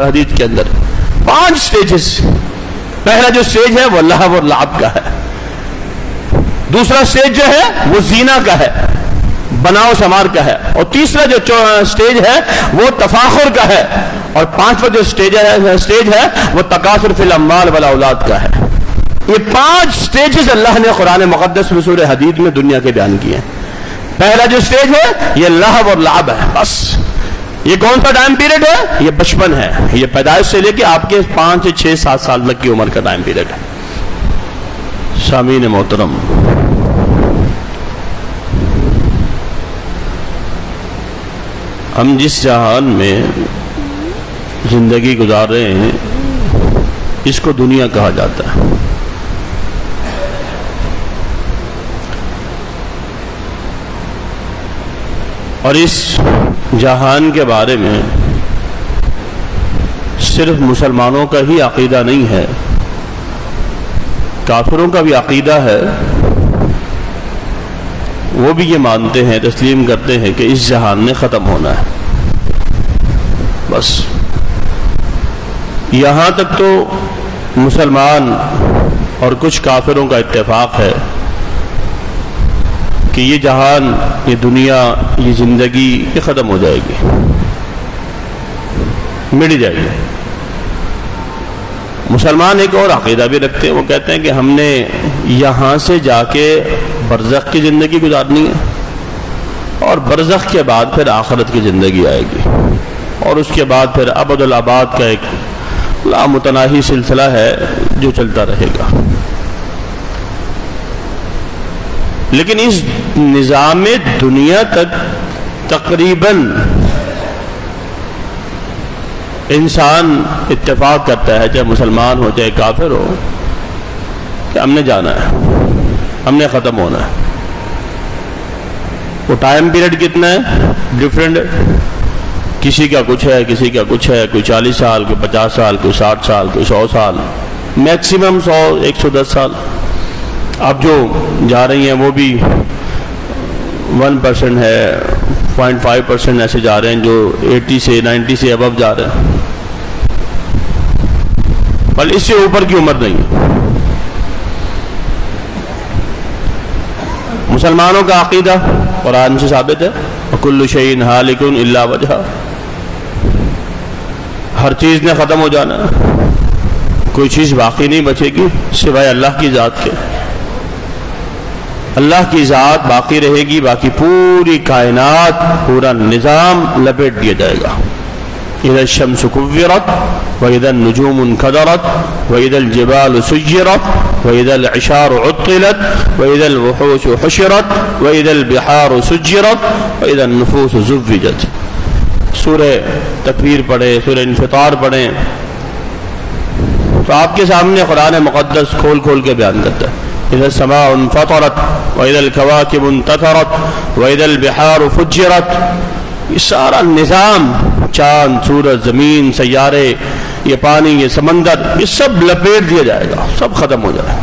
हदीत के अंदर। पाँच स्टेजेस पहला जो स्टेज है, वो अल्लाह और लाभ का है। दूसरा स्टेज जो है, वो जीना का है बनाओ समार का है। और तीसरा जो स्टेज है, वो तफाखुर का है। और पांचवा जो स्टेज है स्टेज है, वो तकासुर फिल अम्माल वाला औलाद का है। ये पाँच स्टेजेस अल्लाह ने कुरान मुकदस में सूर्य हदीद में दुनिया के बयान किए पहला जो स्टेज है, ये लाभ और लाभ है, बस। ये कौन सा टाइम पीरियड है? ये बचपन है। ये पैदाइश से लेके आपके पाँच से छह सात साल तक की उम्र का टाइम पीरियड है। शामीन मोहतरम। हम जिस जहान में ज़िंदगी गुजार रहे हैं, इसको दुनिया कहा जाता है। और इस जहान के बारे में सिर्फ़ मुसलमानों का ही अकीदा नहीं है, काफिरों का भी अकीदा है। वो भी ये मानते हैं, तस्लीम करते हैं कि इस जहान ने ख़त्म होना है। बस। यहाँ तक तो मुसलमान और कुछ काफिरों का इत्तेफाक है। कि ये जहान, ये दुनिया, ये ज़िंदगी, ये ख़त्म हो जाएगी। मिट जाएगी। मुसलमान एक और अकीदा भी रखते हैं। वो कहते हैं कि हमने यहाँ से जाके बरज़ख की ज़िंदगी गुजारनी है और बरज़ख के बाद फिर आखरत की ज़िंदगी आएगी। और उसके बाद फिर अबदुल्लाबाद का एक लामतनाही सिलसिला है जो चलता रहेगा। लेकिन इस निज़ाम दुनिया तक तकरीबन इंसान इत्तेफाक करता है, चाहे मुसलमान हो, चाहे काफिर हो, कि हमने जाना है, हमने ख़त्म होना है। वो टाइम पीरियड कितना है? डिफरेंट किसी का कुछ है, किसी का कुछ है, कोई चालीस साल, कोई पचास साल, कोई साठ साल, कोई सौ साल मैक्सिमम सौ, एक सौ दस साल। अब जो जा रही हैं, वो भी वन परसेंट है पॉइंट फाइव परसेंट ऐसे जा रहे हैं, जो एटी से नाइन्टी से अब जा रहे हैं। पर इससे ऊपर की उम्र नहीं मुसलमानों का अकीदा कुरान से साबित है कुल्लु शहीन हालिकुन इल्ला वजह। हर चीज़ ने ख़त्म हो जाना कोई चीज़ बाकी नहीं बचेगी, सिवाय अल्लाह की ज़ात के। अल्लाह की ज़ात बाकी रहेगी, बाकी पूरी कायनात, पूरा निज़ाम लपेट दिया जाएगा। इधर शमस कुव्वरत, व इधर नजूम खदरत, व इधर जबाल सुजरत व इधर अशार उतिलत व इधर वहूश हशरत, व इधर बिहार सुजरत व इधर नफूस जुवजत सूर तकवीर पढ़े, सूर इनफार पढ़े। तो आपके सामने कुरान मुक़दस खोल खोल के बयान करता है। इधर समा फ़तरत वैदल कवाकिब तथरत वैदल बिहार फुजरत ये सारा निज़ाम चाँद सूरज ज़मीन सैारे ये पानी ये समंदर ये सब लपेट दिया जाएगा सब ख़त्म हो जाएगा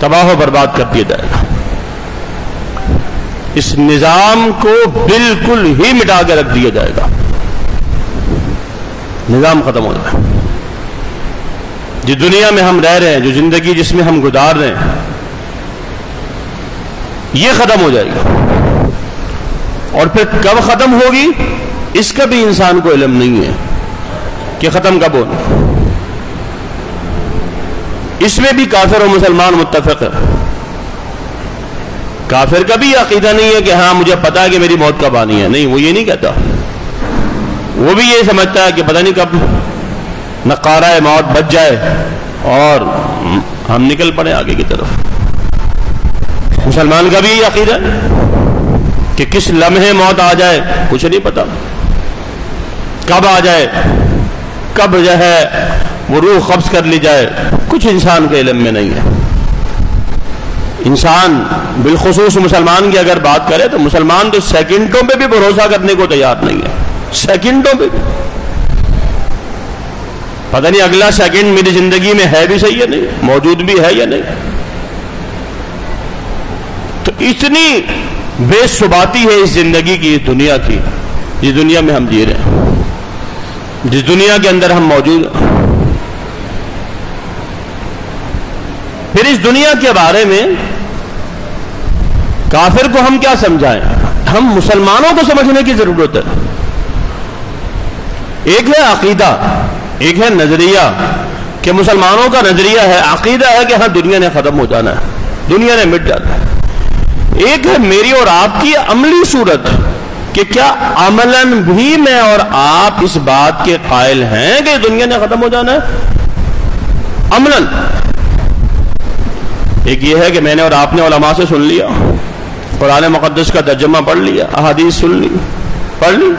तबाह बर्बाद कर दिया जाएगा इस निज़ाम को बिल्कुल ही मिटा के रख दिया जाएगा निज़ाम ख़त्म हो जाएगा जिस दुनिया में हम रह रहे हैं, जो ज़िंदगी जिसमें हम गुजार रहे हैं, ये खत्म हो जाएगी। और फिर कब खत्म होगी इसका भी इंसान को इलम नहीं है कि खत्म कब होना। इसमें भी काफिर और मुसलमान मुतफिक है। काफिर का भी अकीदा नहीं है कि हाँ मुझे पता है कि मेरी मौत कब आनी है। नहीं, वो ये नहीं कहता। वो भी ये समझता है कि पता नहीं कब नकारा मौत बच जाए। और हम निकल पड़े आगे की तरफ़। मुसलमान का भी यही अकीदा है कि किस लम्हे मौत आ जाए, कुछ नहीं पता। कब आ जाए, कब जो है, वो रूह कब्ज कर ली जाए, कुछ इंसान के इलम में नहीं है। इंसान बिलखसूस मुसलमान की अगर बात करें तो मुसलमान तो सेकंडों पे भी भरोसा करने को तैयार नहीं है। सेकंडों पे भी। पता नहीं अगला सेकंड मेरी ज़िंदगी में है भी सही या नहीं? मौजूद भी है या नहीं? तो इतनी बेसुबाती है इस ज़िंदगी की, इस दुनिया की, जिस दुनिया में हम जी रहे हैं, जिस दुनिया के अंदर हम मौजूद फिर इस दुनिया के बारे में काफिर को हम क्या समझाएँ? हम मुसलमानों को समझने की ज़रूरत है। एक है अकीदा। एक है नज़रिया कि मुसलमानों का नज़रिया है, अकीदा है कि हाँ दुनिया ने खत्म हो जाना है, दुनिया ने मिट जाना है। एक है मेरी और आपकी अमली सूरत कि क्या अमलन भी मैं और आप इस बात के कायल हैं कि दुनिया ने खत्म हो जाना है? अमलन। एक ये है कि मैंने और आपने उलमा से सुन लिया कुरान मुकदस का तर्जमा पढ़ लिया, अहादीस सुन ली, पढ़ ली।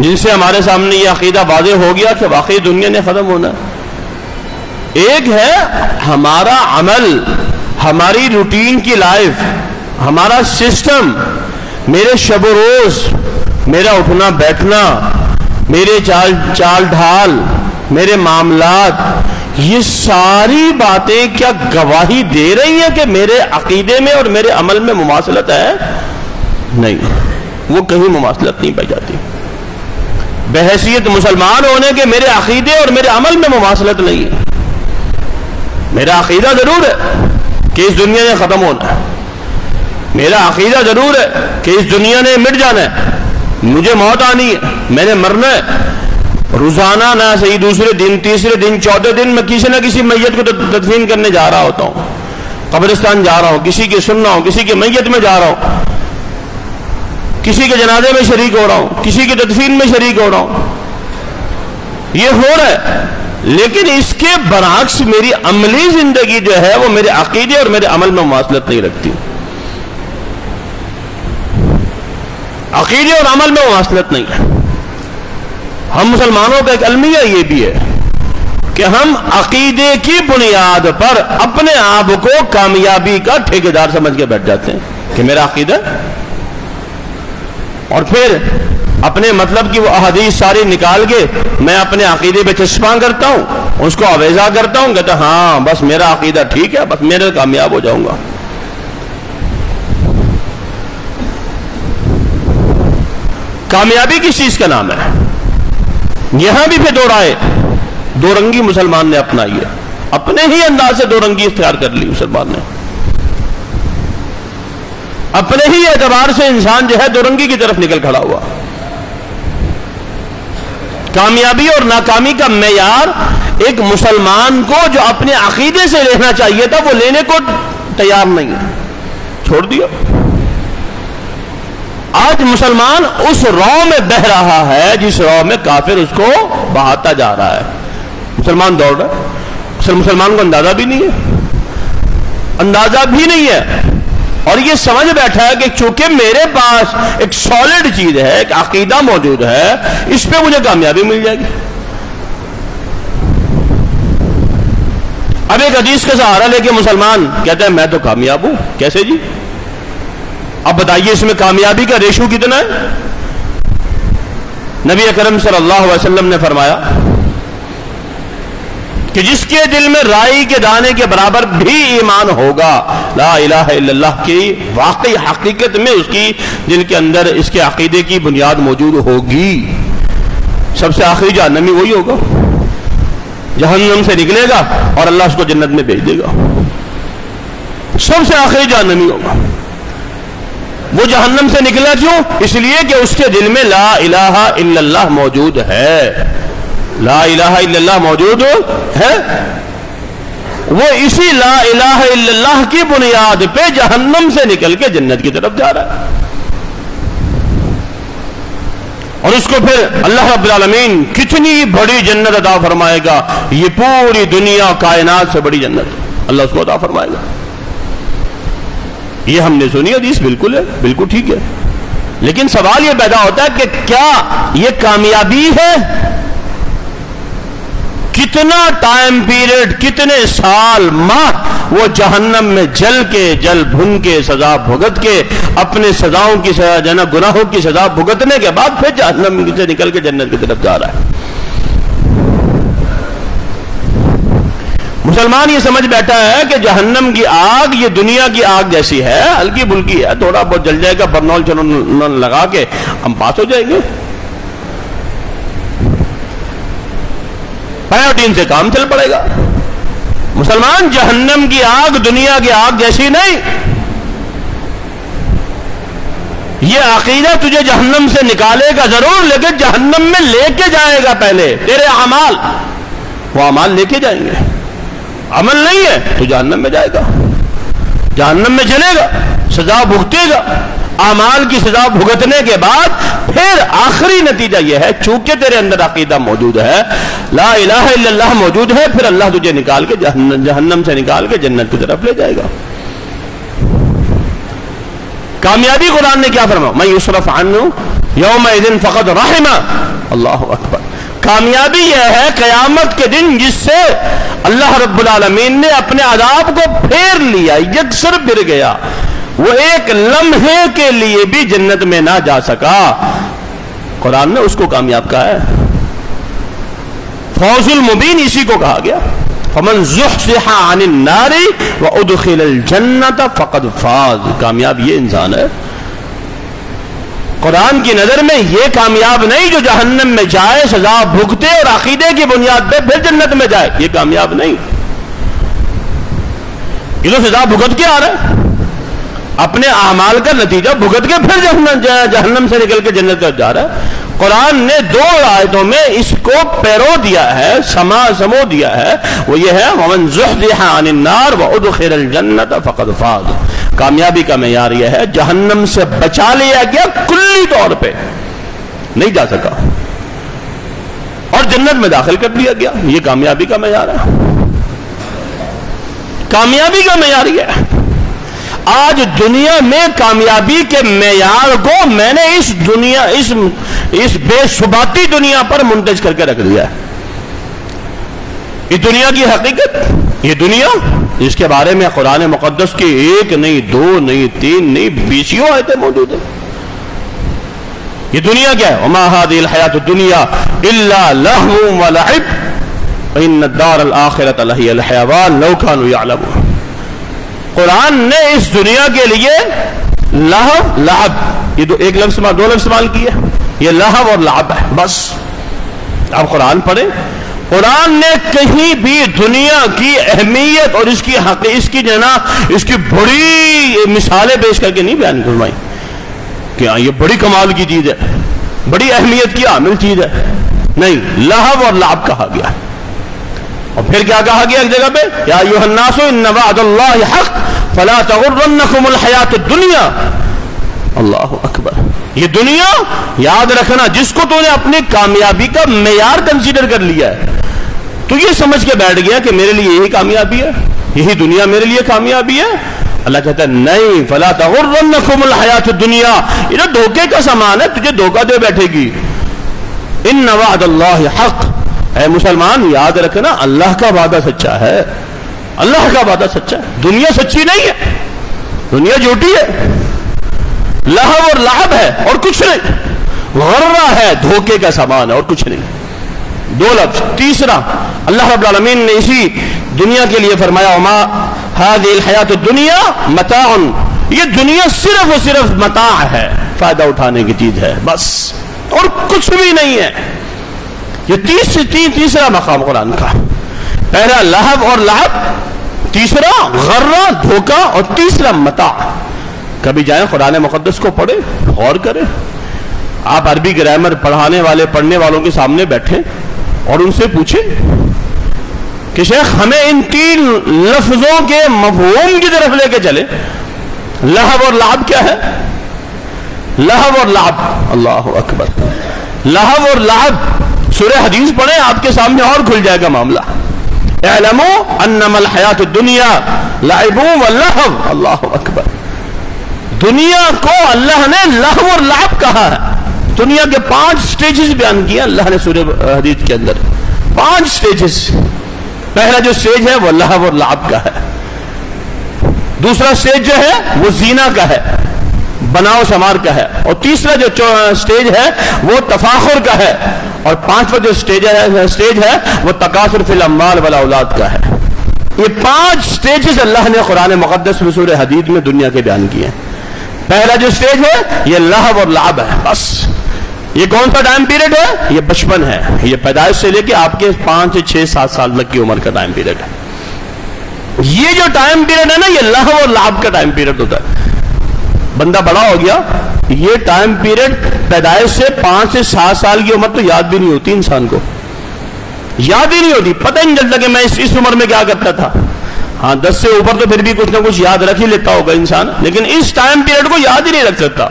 जिनसे हमारे सामने ये अकीदा वाजे हो गया कि वाकई दुनिया ने ख़त्म होना एक है हमारा अमल, हमारी रूटीन की लाइफ, हमारा सिस्टम, मेरे शब रोज, मेरा उठना बैठना, मेरे चाल चाल ढाल, मेरे मामलात, ये सारी बातें क्या गवाही दे रही हैं कि मेरे अकीदे में और मेरे अमल में मुमासलत है? नहीं, वो कहीं मुमासलत नहीं पाई जाती। बहसीत मुसलमान होने के मेरे अकीदे और मेरे अमल में मुमासलत नहीं है। मेरा अकीदा ज़रूर है कि इस दुनिया ने खत्म होना है। मेरा अकीदा ज़रूर है कि इस दुनिया ने मिट जाना है। मुझे मौत आनी है, मैंने मरना है। रोज़ाना ना सही दूसरे दिन, तीसरे दिन, चौथे दिन मैं किसी ना किसी मैयत को तदफीन करने जा रहा होता हूँ। कब्रिस्तान जा रहा हूँ, किसी की सुन रहा हूँ, किसी की मैयत में जा रहा हूँ। किसी के जनाजे में शरीक हो रहा हूँ, किसी की तदफीन में शरीक हो रहा हूँ। ये हो रहा है। लेकिन इसके बरक्स मेरी अमली ज़िंदगी जो है, वो मेरे अकीदे और मेरे अमल में मुआसलत नहीं रखती। अकीदे और अमल में मुआसलत नहीं है। हम मुसलमानों का एक अलमिया ये भी है कि हम अकीदे की बुनियाद पर अपने आप को कामयाबी का ठेकेदार समझ के बैठ जाते हैं कि मेरा अकीदा और फिर अपने मतलब की वो अहदीस सारी निकाल के मैं अपने अकीदे पे चश्मा करता हूँ, उसको अवेजा करता हूँ, कहता हाँ बस मेरा अकीदा ठीक है, बस मेरे कामयाब हो जाऊँगा। कामयाबी किस चीज़ का नाम है? यहाँ भी फिर दो दो रंगी मुसलमान ने अपनाई है। अपने ही अंदाज से दो रंगी इख्तियार कर ली मुसलमान ने। अपने ही एतबार से इंसान जो है दुरंगी की तरफ़ निकल खड़ा हुआ। कामयाबी और नाकामी का मैार एक मुसलमान को जो अपने अकीदे से लेना चाहिए था, वो लेने को तैयार नहीं है। छोड़ दिया। आज मुसलमान उस रौ में बह रहा है, जिस रौ में काफिर उसको बहाता जा रहा है। मुसलमान दौड़ रहा है। मुसलमान को अंदाज़ा भी नहीं है। अंदाज़ा भी नहीं है। और ये समझ बैठा है कि चूँकि मेरे पास एक सॉलिड चीज़ है, एक अकीदा मौजूद है, इस पर मुझे कामयाबी मिल जाएगी। अब एक हदीस का सहारा लेके मुसलमान कहते हैं, मैं तो कामयाब हूँ। कैसे जी? अब बताइए, इसमें कामयाबी का रेशो कितना है? नबी अकरम सल्लल्लाहु अलैहि वसल्लम ने फरमाया कि जिसके दिल में राई के दाने के बराबर भी ईमान होगा, ला इलाहा की वाकई हकीकत में उसकी दिल के अंदर इसके अकीदे की बुनियाद मौजूद होगी। सबसे आखिरी जहनमी वही होगा। जहन्नम से निकलेगा और अल्लाह उसको जन्नत में भेज देगा। सबसे आखिरी जहनमी होगा। वो जहन्नम से निकला क्यों? इसलिए कि उसके दिल में ला इलाहा इल्लल्लाह मौजूद है। ला इल्लल्लाह मौजूद है। वो इसी ला इलाहा की बुनियाद पे जहन्नम से निकल के जन्नत की तरफ़ जा रहा है। और उसको फिर अल्लाह रबालमीन कितनी बड़ी जन्नत अदा फरमाएगा। ये पूरी दुनिया कायनात से बड़ी जन्नत। अल्लाह उसको अदा फरमाएगा। ये हमने सुनी हदीस, बिल्कुल है, बिल्कुल ठीक है। लेकिन सवाल ये पैदा होता है कि क्या ये कामयाबी है? कितना टाइम पीरियड कितने साल माह वो जहन्नम में जल के, जल भुन के, सजा भुगत के, अपने सजाओं की सजा जना गुनाहों की सजा भुगतने के बाद फिर जहन्नम से निकल के जन्नत की तरफ़ जा रहा है। मुसलमान ये समझ बैठा है कि जहन्नम की आग, ये दुनिया की आग जैसी है हल्की बुल्की है, थोड़ा बहुत जल जाएगा, बरनौल चलो लगा के हम पास हो जाएँगे। बायोटीन से काम चल पड़ेगा। मुसलमान जहन्नम की आग, दुनिया की आग जैसी नहीं। ये अकीदा तुझे जहन्नम से निकालेगा ज़रूर, लेकिन जहन्नम में लेके जाएगा पहले। तेरे अमाल, वो अमाल लेके जाएँगे। अमल नहीं है तो जहन्नम में जाएगा। जहन्नम में चलेगा सजा भुगतेगा। अमाल की सजा भुगतने के बाद फिर आखिरी नतीजा यह है, चूँकि तेरे अंदर अकीदा मौजूद है, ला मौजूद है, फिर अल्लाह तुझे निकाल के जहन्नम से निकाल के जन्नत की तरफ़ ले जाएगा। कामयाबी कुरान ने क्या फरमा मैं यूसरफ अनु यौम दिन फ़कत रहमा। अल्लाह अकबर। कामयाबी यह है कयामत के दिन जिससे अल्लाह रब्बुल आलमीन ने अपने आदाब को फेर लिया, यकसर फिर गया। वो एक लम्हे के लिए भी जन्नत में ना जा सका। कुरान ने उसको कामयाब कहा है। फौजुल मुबीन इसी को कहा गया। फमन नारी व उदखिल जन्नत फ़कद फाज। कामयाब ये इंसान है। कुरान की नज़र में ये कामयाब नहीं जो जहन्नम में जाए, सजा भुगते और अकीदे की बुनियाद पर फिर जन्नत में जाए, ये कामयाब नहीं। ये तो सजा भुगत के आ रहा है। अपने अमाल का नतीजा भुगत के फिर जहन्नम से निकल के जन्नत कर जा रहा है। कुरान ने दो आयतों में इसको पैरो दिया है, समा समो दिया है। वो ये है व जन्नत फ़कद फाज। कामयाबी का मैार यह है, जहन्नम से बचा लिया गया कुल्ली तौर पर नहीं जा सका। और जन्नत में दाखिल कर लिया गया। ये कामयाबी का मैार है। कामयाबी का मैार यह है। आज दुनिया में कामयाबी के मैार को मैंने इस दुनिया, इस इस बेसुबाती दुनिया पर मुंतज करके रख दिया इस दुनिया की हकीकत, ये दुनिया इसके बारे में कुरान मुकदस की एक नहीं, दो नहीं, तीन नहीं, बीसियों आयतें मौजूद है। ये दुनिया क्या है? उमाहादिल हयात दुनिया व इन दार आखिरत लौकान कुरान ने इस दुनिया के लिए लहब। लाभ ये दो, एक लफ्ज दो लफ्ज इस्तेमाल किए। ये लहब और लाभ है, बस। आप कुरान पढ़े। कुरान ने कहीं भी दुनिया की अहमियत और इसकी हक, इसकी जना इसकी बड़ी मिसालें पेश करके नहीं बयान करवाई कि हाँ ये बड़ी कमाल की चीज़ है, बड़ी अहमियत की आमिल चीज़ है। नहीं लहब और लाभ कहा गया। और फिर क्या कहा गया एक जगह पे? या हक फला हयात दुनिया। अल्लाह अकबर। ये दुनिया याद रखना, जिसको तूने अपनी कामयाबी का मैार कंसीडर कर लिया है। तो ये समझ के बैठ गया कि मेरे लिए यही कामयाबी है, यही दुनिया मेरे लिए कामयाबी है। अल्लाह कहता है, नहीं, फला तगुर्रन्नकुमुल हयात दुनिया। ये धोखे का सामान है, तुझे धोखा दे बैठेगी। इन नवाद हक है मुसलमान, याद रखना, अल्लाह का वादा सच्चा है। अल्लाह का वादा सच्चा है। दुनिया सच्ची नहीं है। दुनिया झूठी है। लहब और लाभ है और कुछ नहीं। गर्रा है, धोखे का सामान है और कुछ नहीं। दो लफ्ज। तीसरा, अल्लाह रबालमीन ने इसी दुनिया के लिए फरमाया उमा हादिल हयात दुनिया मताउन। ये दुनिया सिर्फ़ और सिर्फ़ मता है, फ़ायदा उठाने की चीज़ है, बस। और कुछ भी नहीं है। ये तीस ती, तीसरा मकाम कुरान का। पहला लहब और लाभ तीसरा गर्रा धोखा और तीसरा मता। कभी जाए कुरान मुकदस को पढ़े गौर करें। आप अरबी ग्रामर पढ़ाने वाले पढ़ने वालों के सामने बैठे और उनसे पूछे कि शेख हमें इन तीन लफ्जों के मफहूम की तरफ़ लेके चले। लहब और लाभ क्या है? लहब और लाभ अल्लाह अकबर। लहब और लाभ सुरह हदीस पढ़े, आपके सामने और खुल जाएगा मामला। एलमो अन्नमल हयात दुनिया, लाइबू वल्लहव अल्लाह अकबर। दुनिया को अल्लाह ने लहव और लाभ कहा है। दुनिया के पाँच स्टेजेस बयान किया अल्लाह ने सूर्य हदीस के अंदर। पाँच स्टेजेस पहला जो स्टेज है, वो लहव और लाभ का है। दूसरा स्टेज जो है, वो जीना का है। बनाओ समार का है। और तीसरा जो स्टेज है, वो तफाखुर का है। और पांचवा जो स्टेज है स्टेज है, वो तकासुर फिल अम्माल वाला औलाद का है। ये पाँच स्टेजेस अल्लाह ने कुरान मुकदस मसूर हदीद में दुनिया के बयान किए पहला जो स्टेज है, ये लाभ और लाभ है, बस। ये कौन सा टाइम पीरियड है? ये बचपन है। ये पैदाइश से लेके आपके पाँच से छह, सात साल तक की उम्र का टाइम पीरियड है। ये जो टाइम पीरियड है ना, ये लाभ और लाभ का टाइम पीरियड होता है। बंदा बड़ा हो गया ये टाइम पीरियड पैदाइश से पाँच से सात साल की उम्र तो याद भी नहीं होती इंसान को। याद ही नहीं होती। पता ही नहीं चलता कि मैं इस, इस उम्र में क्या करता था। हाँ दस से ऊपर तो फिर भी कुछ ना कुछ याद रख ही लेता होगा इंसान लेकिन इस टाइम पीरियड को याद ही नहीं रख सकता।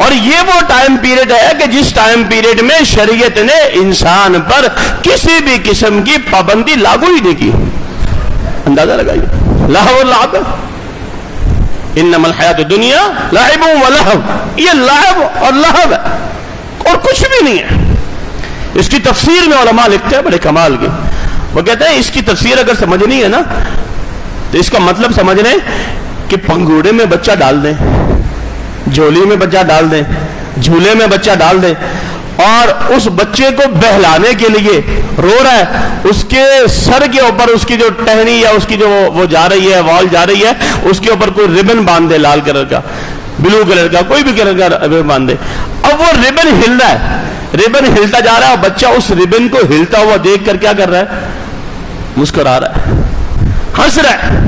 और ये वो टाइम पीरियड है कि जिस टाइम पीरियड में शरीयत ने इंसान पर किसी भी किस्म की पाबंदी लागू ही नहीं की। अंदाज़ा लगाइए। लाभ लाभ इन हयात दुनिया लाहब व लहब। ये लाहब और लहब है, और कुछ भी नहीं है। इसकी तफसीर में ओलमा लिखते हैं, बड़े कमाल के। वो कहते हैं, इसकी तफसीर अगर समझनी है ना तो इसका मतलब समझ लें कि पंगूड़े में बच्चा डाल दें, झोली में बच्चा डाल दें, झूले में बच्चा डाल दें, और उस बच्चे को बहलाने के लिए रो रहा है। उसके सर के ऊपर उसकी जो टहनी या उसकी जो वो जा रही है वॉल जा रही है, उसके ऊपर कोई रिबन बाँध दे लाल कलर का ब्लू कलर का, कोई भी कलर का रिबन बाँध दे। अब वो रिबन हिल रहा है। रिबन हिलता जा रहा है और बच्चा उस रिबन को हिलता हुआ देख कर क्या कर रहा है? मुस्कुरा रहा है। हंस रहा है।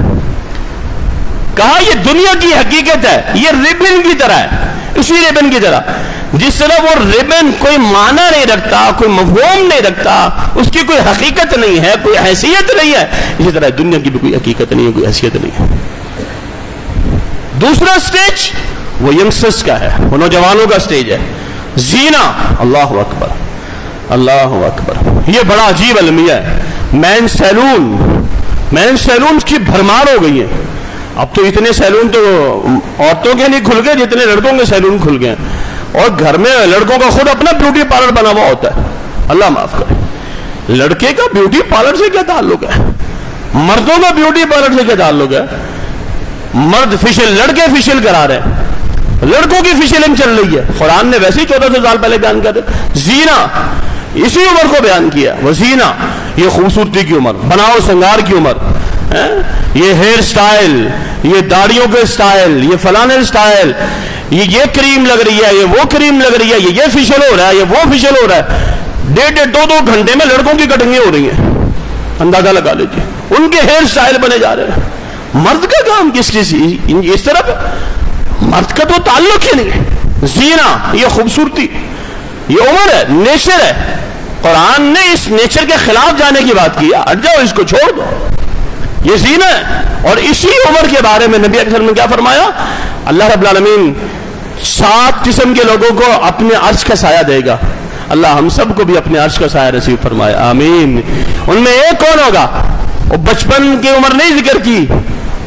कहा, ये दुनिया की हकीकत है। ये रिबन की तरह है। इसी रिबन की तरह। जिस तरह वो रिबन कोई माना नहीं रखता, कोई मफहम नहीं रखता, उसकी कोई हकीकत नहीं है, कोई हैसियत नहीं है, इसी तरह दुनिया की भी कोई हकीकत नहीं है, कोई हैसियत नहीं है। दूसरा स्टेज वो यंगस्टर्स का है, वो नौजवानों का स्टेज है। जीना, अल्लाह अकबर अल्लाह अकबर। ये बड़ा अजीब अलमिया है। मैन सैलून मैन सैलून की भरमार हो गई है। अब तो इतने सैलून तो औरतों के नहीं खुल गए, जितने लड़कों के सैलून खुल गए। और घर में लड़कों का खुद अपना ब्यूटी पार्लर बना हुआ होता है। अल्लाह माफ़ करे। लड़के का ब्यूटी पार्लर से क्या ताल्लुक है? मर्दों का ब्यूटी पार्लर से क्या ताल्लुक है? मर्द फिशल लड़के फिशल करा रहे हैं। लड़कों की फिशलिंग चल रही है। कुरान ने वैसे ही चौदह सौ साल पहले बयान कर जीना, इसी उम्र को बयान किया। वो जीना ये खूबसूरती की उम्र, बनाओ श्रृंगार की उम्र। ये हेयर स्टाइल ये दाढ़ियों के स्टाइल ये फलाने स्टाइल ये ये क्रीम लग रही है, ये वो क्रीम लग रही है, ये ये फिशल हो रहा है, ये वो फिशल हो रहा है। डेढ़ डेढ़, दो दो घंटे में लड़कों की कटिंगें हो रही हैं। अंदाज़ा लगा लीजिए। उनके हेयर स्टाइल बने जा रहे हैं। मर्द का काम किस किस इस तरफ़? मर्द का तो ताल्लुक ही नहीं है। जीना, ये खूबसूरती, ये उम्र है नेचर है। कुरान ने इस नेचर के खिलाफ जाने की बात की हट जाओ, इसको छोड़ दो। ये जीना है। और इसी उम्र के बारे में नबी अक्सर ने क्या फरमाया? अल्लाह रबालमीन सात किस्म के लोगों को अपने अर्श का साया देगा। अल्लाह हम सबको भी अपने अर्श का साया नसीब फरमाया आमीन। उनमें एक कौन होगा? वो बचपन की उम्र नहीं ज़िक्र की,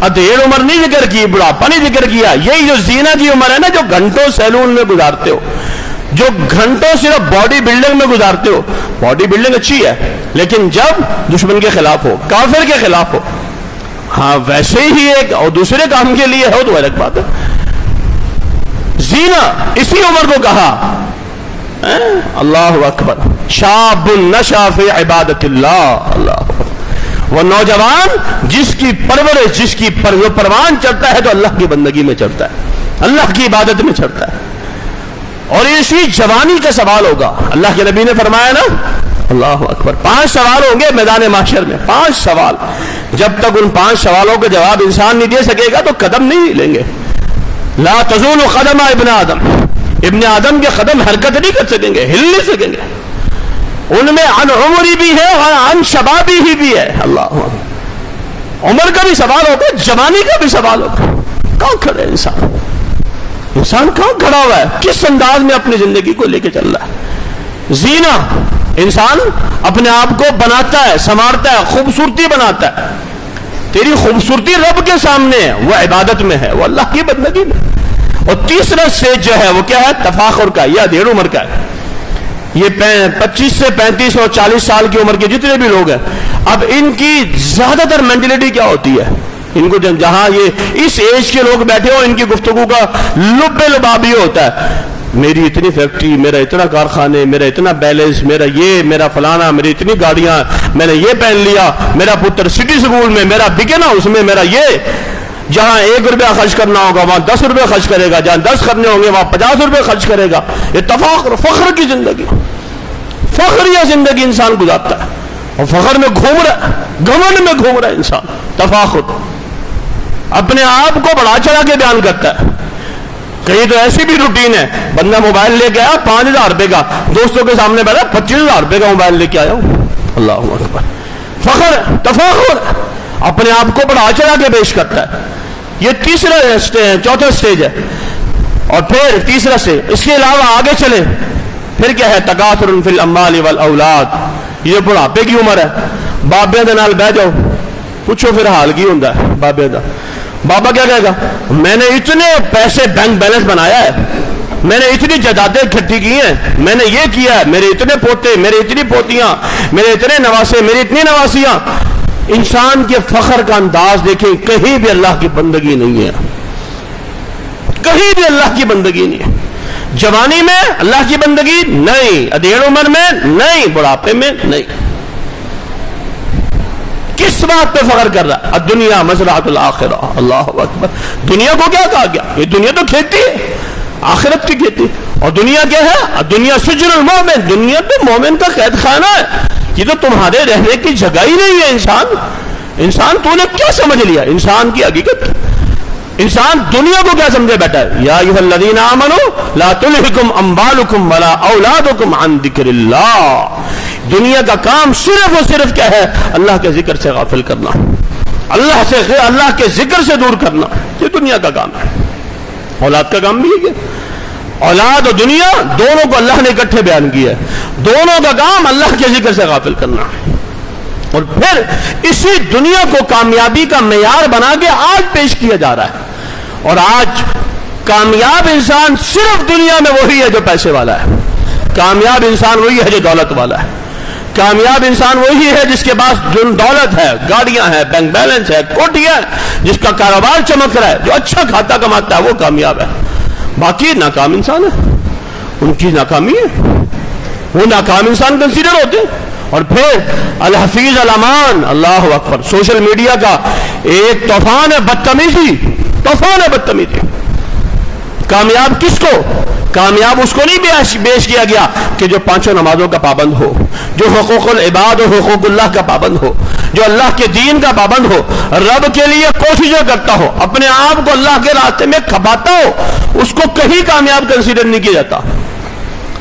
अधेड़ उम्र नहीं ज़िक्र की, बुढ़ापा नहीं ज़िक्र किया। यही जो जीना की उम्र है ना, जो घंटों सैलून में गुजारते हो, जो घंटों सिर्फ़ बॉडी बिल्डिंग में गुजारते हो, बॉडी बिल्डिंग अच्छी है, लेकिन जब दुश्मन के खिलाफ हो, काफिर के खिलाफ हो हाँ वैसे ही एक और दूसरे काम के लिए हो तो अलग बात है। जीना इसी उम्र को कहा। अल्लाह अकबर। शाबुल नशाफ इबादत अल्लाह वो नौजवान जिसकी परवरिश जिसकी पर, परवान चढ़ता है तो अल्लाह की बंदगी में चढ़ता है। अल्लाह की इबादत में चढ़ता है। और इसी जवानी का सवाल होगा। अल्लाह के नबी ने फरमाया ना अल्लाह अकबर पाँच सवाल होंगे मैदान माशर में पाँच सवाल। जब तक उन पाँच सवालों के जवाब इंसान नहीं दे सकेगा तो कदम नहीं लेंगे। ला तजूल कदम इबन आदम? इबन आदम के कदम हरकत नहीं कर सकेंगे, हिल नहीं सकेंगे। उनमें अन उमरी भी है और अन शबाबी ही भी है। अल्लाह उम्र का भी सवाल होगा जवानी का भी सवाल होगा कौन खड़े इंसान? इंसान कहाँ खड़ा हुआ है? किस अंदाज में अपनी ज़िंदगी को लेके चल रहा है? जीना इंसान अपने आप को बनाता है, संवारता है, खूबसूरती बनाता है। तेरी खूबसूरती रब के सामने है वो इबादत में है वो अल्लाह की बंदगी में और तीसरा स्टेज जो है, वो क्या है? तफाखुर का, या डेढ़ उम्र का है। ये 25 से 35 और 40 साल की उम्र के जितने भी लोग हैं, अब इनकी ज़्यादातर मेंटेलिटी क्या होती है? इनको जहाँ ये, इस एज के लोग बैठे हो, इनकी गुफ्तगु का लुबे लुबाबी होता है। मेरी इतनी फैक्ट्री, मेरा इतना कारखाने, मेरा इतना बैलेंस, मेरा ये, मेरा फलाना, मेरी इतनी गाड़ियाँ, मैंने ये पहन लिया, मेरा पुत्र सिटी स्कूल में, मेरा बिके ना उसमें, मेरा ये। जहाँ एक रुपया खर्च करना होगा, वहाँ दस रुपये खर्च करेगा, जहाँ दस करने होंगे, वहाँ पचास रुपये खर्च करेगा। ये तफाखर फख्र की ज़िंदगी। फख्र या ज़िंदगी इंसान गुजारता है। और फख्र में घूम रहा है, घमंड में घूम रहा है इंसान। तफाखुर अपने आप को बढ़ा चढ़ा के बयान करता है। कहीं तो ऐसी भी रूटीन है। बंदा मोबाइल लेके आया, पाँच हज़ार रुपए का। दोस्तों के सामने बैठा, पच्चीस हज़ार रुपए का मोबाइल लेके आया अल्लाह फखर, तफाखुर। अपने आप को बढ़ा चढ़ा के पेश करता है। ये तीसरा स्टेज चौथा स्टेज है। और फिर तीसरा स्टेज इसके अलावा आगे चले। फिर क्या है? तकासुर फिल अम्माल वल औलाद ये बुढ़ापे की उम्र है। बाबे के नाल बह जाओ। पूछो फिर हाल की होंगे बाबे का बाबा क्या कहेगा? मैंने इतने पैसे बैंक बैलेंस बनाया है। मैंने इतनी जायदादें इकट्ठी की हैं। मैंने ये किया है, मेरे इतने पोते, मेरे इतनी पोतियाँ, मेरे इतने नवासे, मेरी इतनी नवासियाँ। इंसान के फखर का अंदाज देखें, कहीं भी अल्लाह की बंदगी नहीं है। कहीं भी अल्लाह की बंदगी नहीं है। जवानी में अल्लाह की बंदगी नहीं, अधेड़ उम्र में नहीं, बुढ़ापे में नहीं। किस बात पे फखर कर रहा है? दुनिया मजरातुल आखिरा। अल्लाह अकबर। दुनिया को क्या कहा गया? ये दुनिया तो खेती है। आखिरत की खेती। और दुनिया क्या है? दुनिया सुजर मोमिन। दुनिया तो मोमिन का कैद खाना है। ये तो तुम्हारे रहने की जगह ही नहीं है, इंसान। इंसान तूने क्या समझ लिया? इंसान की हकीकत इंसान दुनिया को क्या समझे बैठा है? या युहल्लदीन आमनो, ला तुलहिकुम अम्बालुकुम वला औलादुकुम अन दिक्रिल्लाह। दुनिया का काम सिर्फ़ और सिर्फ़ क्या है? अल्लाह के ज़िक्र से गाफिल करना। अल्लाह से अल्लाह के ज़िक्र से दूर करना। ये दुनिया का काम है। औलाद का काम भी है। औलाद और दुनिया दोनों को अल्लाह ने इकट्ठे बयान किया है। दोनों का काम अल्लाह के ज़िक्र से गाफिल करना है। और फिर इसी दुनिया को कामयाबी का मैार बना के आज पेश किया जा रहा है। और आज कामयाब इंसान सिर्फ़ दुनिया में वही है जो पैसे वाला है। कामयाब इंसान वही है जो दौलत वाला है। कामयाब इंसान वही है जिसके पास जो दौलत है, गाड़ियाँ हैं बैंक बैलेंस है कोटियाँ जिसका कारोबार चमक रहा है, जो अच्छा खाता कमाता है, वो कामयाब है। बाकी नाकाम इंसान है। उनकी नाकामी है। वो नाकाम इंसान कंसीडर होते हैं। और फिर अल हफीज अलामान अल्लाह अकबर सोशल मीडिया का एक तूफ़ान है बदतमीजी। तूफ़ान है बदतमीजी। कामयाब किसको? कामयाब उसको नहीं पेश किया गया कि जो पाँचों नमाजों का पाबंद हो, जो हकूकुल इबाद और हकूकुल्लाह का पाबंद हो, जो अल्लाह के दीन का पाबंद हो, रब के लिए कोशिशें करता हो, अपने आप को अल्लाह के रास्ते में खपाता हो, उसको कहीं कामयाब कंसिडर नहीं किया जाता।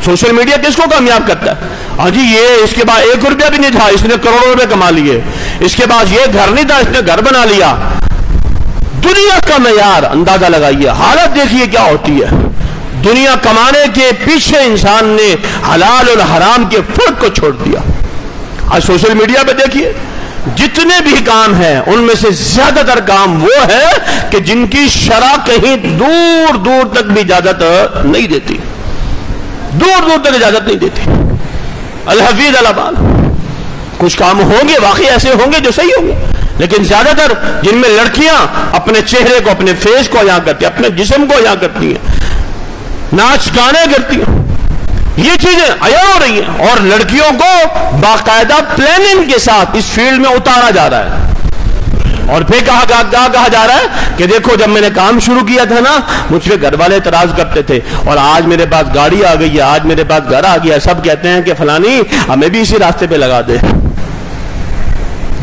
सोशल मीडिया किसको कामयाब करता है? हाँ जी, ये इसके बाद एक रुपया भी नहीं था, इसने करोड़ों रुपए कमा लिए। इसके बाद ये घर नहीं था, इसने घर बना लिया। दुनिया का मैार अंदाज़ा लगाइए, हालत देखिए क्या होती है। दुनिया कमाने के पीछे इंसान ने हलाल और हराम के फ़र्क को छोड़ दिया। आज सोशल मीडिया पे देखिए, जितने भी काम हैं, उनमें से ज़्यादातर काम वो है कि जिनकी शराब कहीं दूर दूर तक भी इजाज़त नहीं देती। दूर दूर तक इजाज़त नहीं देती। अलहफीज अलाबाद कुछ काम होंगे, वाकई ऐसे होंगे जो सही होंगे, लेकिन ज़्यादातर जिनमें लड़कियाँ अपने चेहरे को, अपने फेस को यहाँ करती अपने जिस्म को यहाँ करती हैं नाच गाने करती हैं। ये चीज़ें अया हो रही हैं और लड़कियों को बाकायदा प्लानिंग के साथ इस फ़ील्ड में उतारा जा रहा है। और फिर कहा कहा, कहा, कहा जा रहा है कि देखो जब मैंने काम शुरू किया था ना मुझे घर वाले तराज करते थे और आज मेरे पास गाड़ी आ गई है आज मेरे पास घर आ गया सब कहते हैं कि फलानी हमें भी इसी रास्ते पे लगा दे।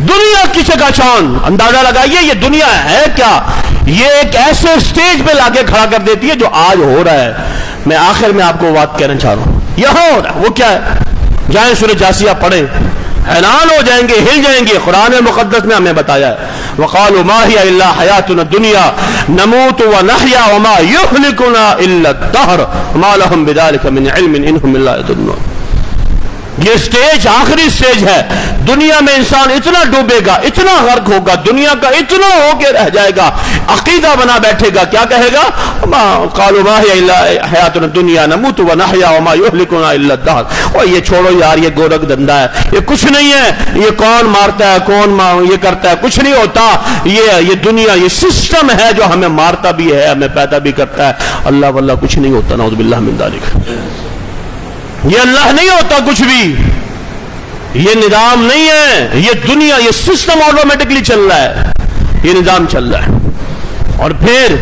दुनिया का चौन अंदाज़ा लगाइए ये दुनिया है क्या? ये एक ऐसे स्टेज पे लाके खड़ा कर देती है जो आज हो रहा है। मैं आखिर में आपको बात कहना चाह रहा हूँ। यहाँ हो रहा वो क्या है? जाए सुर जासिया, पढ़े। हैरान हो जाएँगे, हिल जाएँगे। कुरान मुकदस ने हमें बताया है। वकाल माहिया हयात दुनिया, नमूत व नहिया वमा युहलिकुना इल्ला दहर। मालहम बिदालिक मिन इल्म इनहुम इल्ला ये स्टेज आखिरी स्टेज है। दुनिया में इंसान इतना डूबेगा, इतना गर्क होगा, दुनिया का इतना होके रह जाएगा, अकीदा बना बैठेगा, क्या कहेगा? हयात दुनिया नमूत व नहया और ये छोड़ो यार, ये गोरख धंधा है, ये कुछ नहीं है, ये कौन मारता है, कौन ये करता है, कुछ नहीं होता। ये ये दुनिया, ये सिस्टम है जो हमें मारता भी है, हमें पैदा भी करता है। अल्लाह वल्लाह कुछ नहीं होता नौजबिल्ला मिंदालिक ये अल्लाह नहीं होता कुछ भी। ये निज़ाम नहीं है। ये दुनिया, ये सिस्टम ऑटोमेटिकली चल रहा है। ये निज़ाम चल रहा है। और फिर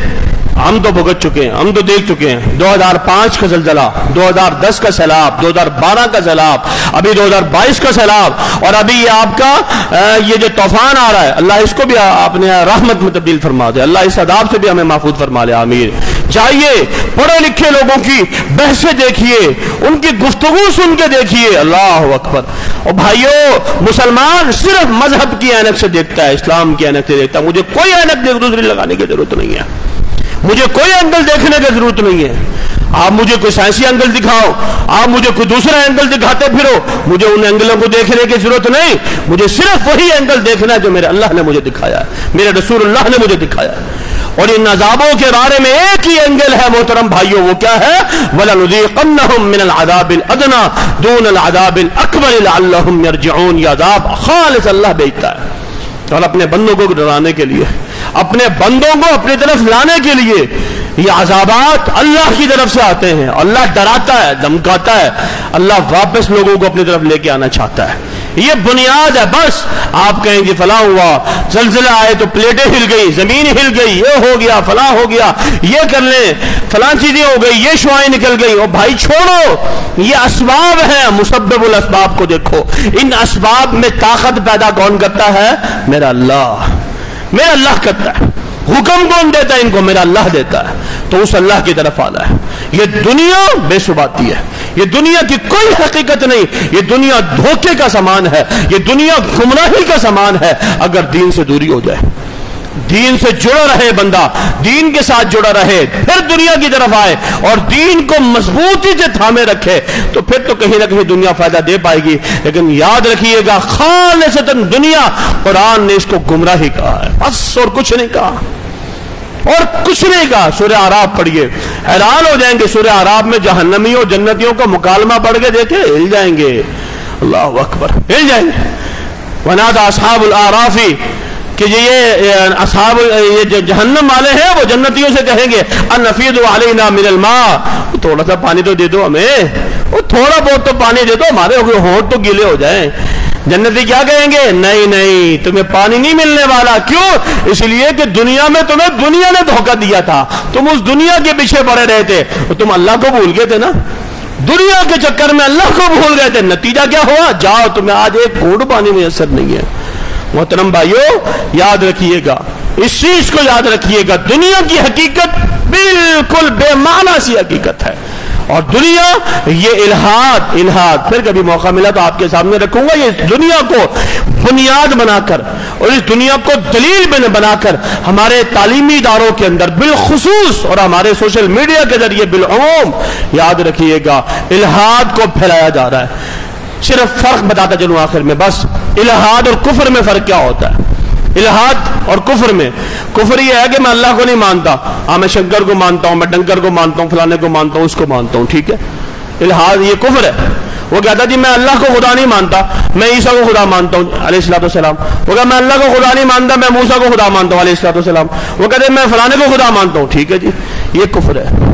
हम तो भुगत चुके हैं, हम तो देख चुके हैं। 2005 का जलजला 2010 का सैलाब 2012 का सैलाब, अभी 2022 का सैलाब, और अभी ये आपका ये जो तूफ़ान आ रहा है, अल्लाह इसको भी आपने रहमत में तब्दील फरमा दे। अल्लाह इस अदाब से भी हमें महफूज फरमा ले आमिर जाइए पढ़े लिखे लोगों की बहसे देखिए, उनकी गुफ्तगु सुन के देखिए। अल्लाह अकबर। और भाइयों, मुसलमान सिर्फ़ मज़हब की एनक से देखता है, इस्लाम की एनक से देखता है। मुझे कोई एनक दूसरी लगाने की ज़रूरत नहीं है। मुझे कोई एंगल देखने की ज़रूरत नहीं है। आप मुझे कोई साइंसी एंगल दिखाओ, आप मुझे कोई दूसरा एंगल दिखाते फिरो, मुझे उन एंगलों को देखने की ज़रूरत नहीं। मुझे सिर्फ़ वही एंगल देखना है जो मेरे अल्लाह ने मुझे दिखाया मेरे रसूल ने मुझे दिखाया और इन नजाबों के बारे में एक ही एंगल है, मोहतरम भाइयों, वो क्या है? अकबर अल्लाह भेजता है। और अपने बंदों को डराने के लिए, अपने बंदों को अपनी तरफ़ लाने के लिए ये अजाबात अल्लाह की तरफ़ से आते हैं। अल्लाह डराता है, धमकाता है। अल्लाह वापस लोगों को अपनी तरफ़ लेके आना चाहता है। ये बुनियाद है, बस। आप कहेंगे फला हुआ, जलजिला आए तो प्लेटें हिल गई, ज़मीन हिल गई, ये हो गया, फला हो गया, ये कर ले, फला चीज़ें हो गई, ये शुआएँ निकल गई, और भाई छोड़ो, ये असबाब है मुसब्बुल असबाब को देखो। इन असबाब में ताकत पैदा कौन करता है? मेरा अल्लाह मेरा अल्लाह करता है। हुक्म कौन देता है? इनको मेरा अल्लाह देता है। तो उस अल्लाह की तरफ़ आना है। ये दुनिया बेसुबाती है। ये दुनिया की कोई हकीकत नहीं। ये दुनिया धोखे का सामान है। ये दुनिया गुमराही का सामान है। अगर दीन से दूरी हो जाए। दीन से जुड़ा रहे बंदा, दीन के साथ जुड़ा रहे, फिर दुनिया की तरफ़ आए और दीन को मजबूती से थामे रखे तो फिर तो कहीं ना कहीं दुनिया फ़ायदा दे पाएगी। लेकिन याद रखिएगा खाल से दुनिया, कुरान ने इसको गुमराही कहा है। बस और कुछ नहीं कहा। और कुछ नहीं कहा। सूर्य आराब पढ़िए। हैरान हो जाएँगे सूर्य आराब में जहन्नमियों, जन्नतियों का मुकालमा पढ़ के देखे, हिल जाएँगे। अल्लाह अकबर, हिल जाएँगे। वनादा असहाबुल आराफी कि ये असाब ये जो जहन्नम वाले हैं, वो जन्नतियों से कहेंगे अनफीद वाले ना मिनल माँ। थोड़ा सा पानी तो दे दो हमें। वो थोड़ा बहुत तो पानी दे दो, हमारे होठ तो गीले हो जाए। जन्नती क्या कहेंगे? नहीं नहीं, तुम्हें पानी नहीं मिलने वाला। क्यों? इसलिए कि दुनिया में तुम्हें दुनिया ने धोखा दिया था। तुम उस दुनिया के पीछे पड़े रहे थे तुम अल्लाह को भूल गए थे ना? दुनिया के चक्कर में अल्लाह को भूल गए थे। नतीजा क्या हुआ? जाओ, तुम्हें आज एक घूट पानी में असर नहीं है। मोहतरम भाइयों, याद रखिएगा। इस चीज़ को याद रखिएगा। दुनिया की हकीकत बिल्कुल बेमाना सी हकीकत है। और दुनिया, ये इल्हाद इल्हाद, फिर कभी मौका मिला तो आपके सामने रखूँगा ये दुनिया को बुनियाद बनाकर और इस दुनिया को दलील बनाकर हमारे तालीमी इदारों के अंदर बिलखसूस और हमारे सोशल मीडिया के ज़रिए बिलूम याद रखिएगा, इलाहाद को फैलाया जा रहा है। सिर्फ़ फ़र्क बताता चलू आखिर में, बस इलाहाद और कुफर में फ़र्क क्या होता है? इलाहाद और कुफर में, कुफर यह है कि मैं अल्लाह को नहीं मानता हाँ मैं शंकर को मानता हूँ, मैं डंकर को मानता हूँ, फलाने को मानता हूँ, उसको मानता हूँ, ठीक है? इलाहाद ये कुफर है। वो कहता जी, मैं अल्लाह को खुदा नहीं मानता, मैं ईसा को खुदा मानता हूँ अलैहिस्सलाम वो कहता मैं अल्लाह को खुदा नहीं मानता, मैं मूसा को खुदा मानता हूँ अलैहिस्सलाम वो कहते मैं फलाने को खुदा मानता हूँ। ठीक है जी, ये कुफर है।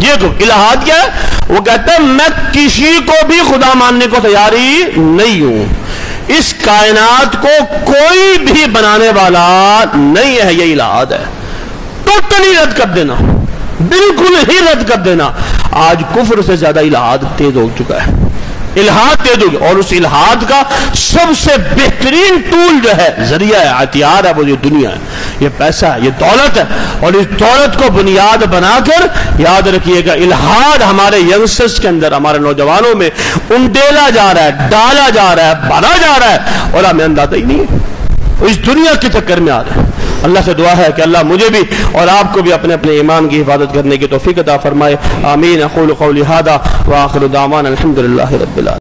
ये तो इलाहाद क्या है? वो कहते हैं, मैं किसी को भी खुदा मानने को तैयारी नहीं हूँ। इस कायनात को कोई भी बनाने वाला नहीं है, ये इलाहाद है। टोटली रद्द कर देना। बिल्कुल ही रद्द कर देना। आज कुफर से ज़्यादा इलाहाद तेज हो चुका है। इलाहाद दे दोगे। और उस इलाहाद का सबसे बेहतरीन टूल जो है, ज़रिया है, हथियार है, वो ये दुनिया है। ये पैसा है, ये दौलत है। और इस दौलत को बुनियाद बनाकर याद रखिएगा, इलाहाद हमारे यंगस्टर्स के अंदर, हमारे नौजवानों में उंडेला जा रहा है, डाला जा रहा है, भरा जा रहा है, और हमें अंदाज़ा ही नहीं है। इस दुनिया के चक्कर में आ रहा हैं। अल्लाह से दुआ है कि अल्लाह मुझे भी और आपको भी अपने अपने ईमान की हिफाजत करने की तोफ़ी अदा फरमाए। आमीन। अखुल कौली हादा। व आखिर दामान अलहमदिल्ला